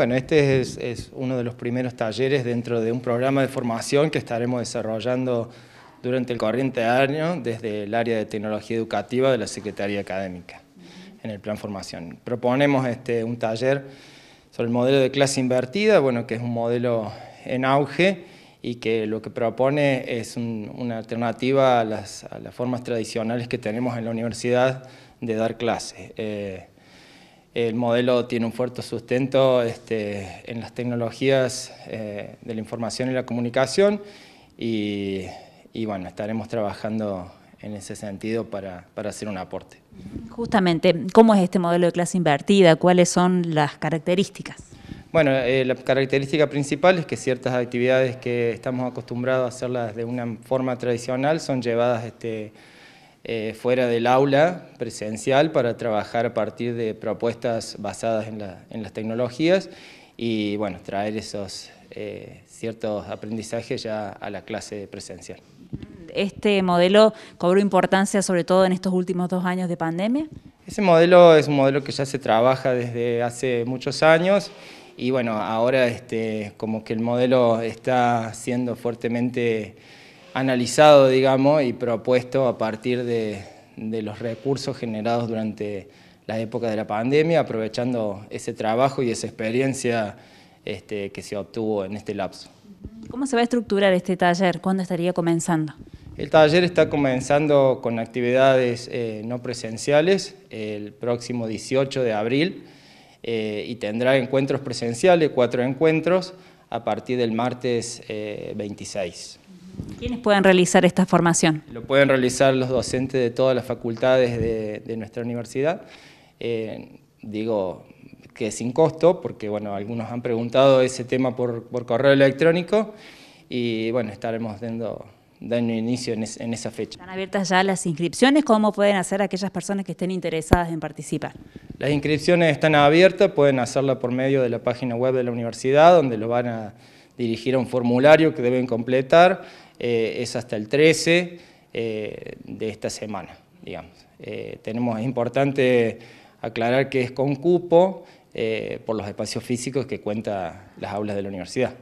Bueno, este es, uno de los primeros talleres dentro de un programa de formación que estaremos desarrollando durante el corriente año desde el área de tecnología educativa de la Secretaría Académica en el plan formación. Proponemos este, un taller sobre el modelo de clase invertida, bueno, que es un modelo en auge y que lo que propone es una alternativa a las, formas tradicionales que tenemos en la universidad de dar clases. Eh, el modelo tiene un fuerte sustento este, en las tecnologías eh, de la información y la comunicación y, bueno, estaremos trabajando en ese sentido para, hacer un aporte. Justamente, ¿cómo es este modelo de clase invertida? ¿Cuáles son las características? Bueno, eh, la característica principal es que ciertas actividades que estamos acostumbrados a hacerlas de una forma tradicional son llevadas este, eh, fuera del aula presencial para trabajar a partir de propuestas basadas en, las tecnologías y bueno, traer esos eh, ciertos aprendizajes ya a la clase presencial. ¿Este modelo cobró importancia sobre todo en estos últimos dos años de pandemia? Ese modelo es un modelo que ya se trabaja desde hace muchos años y bueno, ahora este, como que el modelo está siendo fuertemente analizado, digamos, y propuesto a partir de, los recursos generados durante la época de la pandemia, aprovechando ese trabajo y esa experiencia este, que se obtuvo en este lapso. ¿Cómo se va a estructurar este taller? ¿Cuándo estaría comenzando? El taller está comenzando con actividades eh, no presenciales el próximo 18 de abril, eh, y tendrá encuentros presenciales, cuatro encuentros, a partir del martes 26. ¿Quiénes pueden realizar esta formación? Lo pueden realizar los docentes de todas las facultades de, nuestra universidad. Eh, digo que sin costo, porque bueno, algunos han preguntado ese tema por, por correo electrónico y bueno, estaremos dando dan inicio en, esa fecha. ¿Están abiertas ya las inscripciones? ¿Cómo pueden hacer aquellas personas que estén interesadas en participar? Las inscripciones están abiertas, pueden hacerla por medio de la página web de la universidad, donde lo van a dirigir a un formulario que deben completar, eh, es hasta el 13 eh, de esta semana, digamos. Eh, tenemos, es importante aclarar que es con cupo por los espacios físicos que cuenta las aulas de la universidad.